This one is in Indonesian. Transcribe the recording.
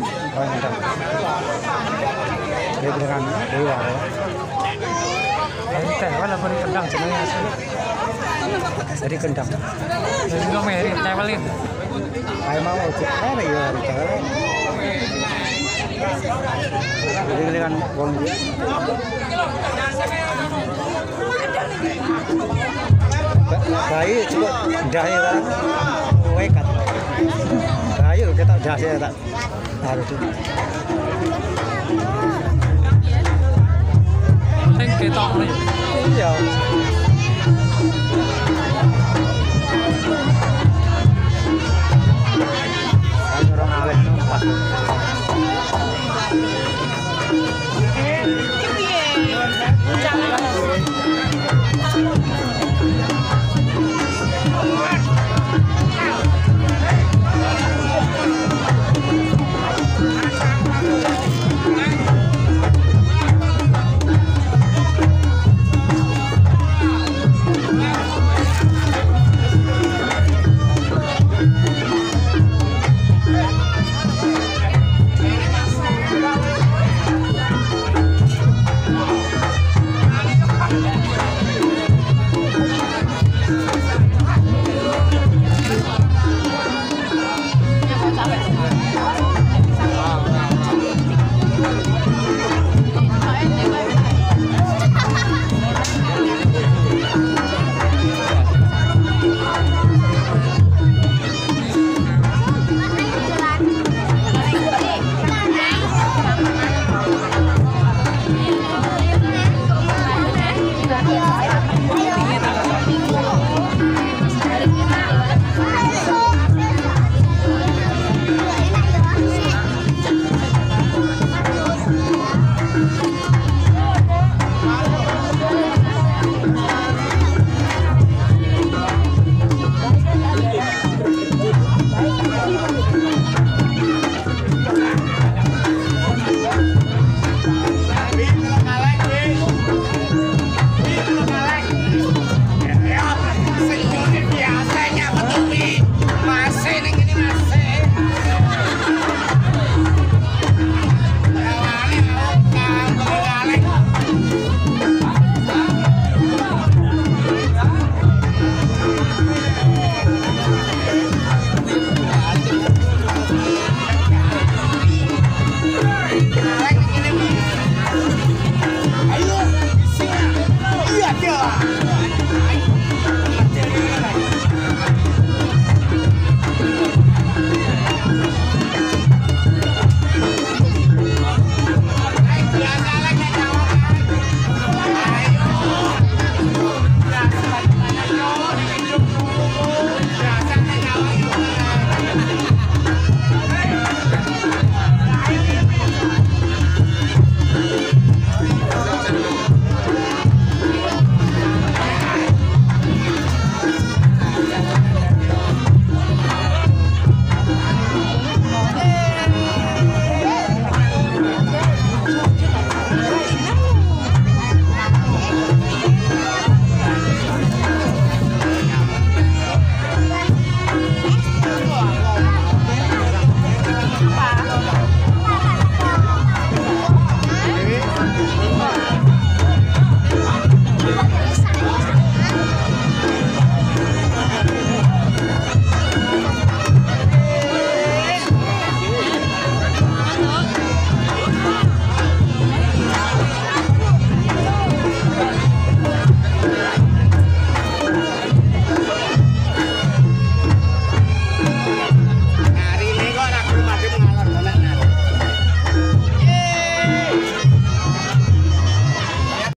Oh, dengan dewa ya. Ini teh wala beri kendang jenenge asli. Jadi kendang. Jadi kok merit tewelin. Kayak mau ya cara. Jadi dengan wong bayi dahnya kan wekat જતા ઝાંસી જતા સારું છે 아.